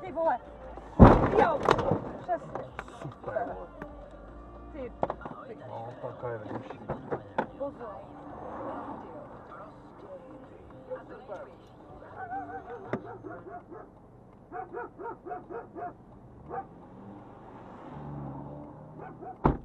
Ty vole. Jo. Přesně. Super. Ty. No, taká je lepší. Pozor. Ha ha ha ha ha!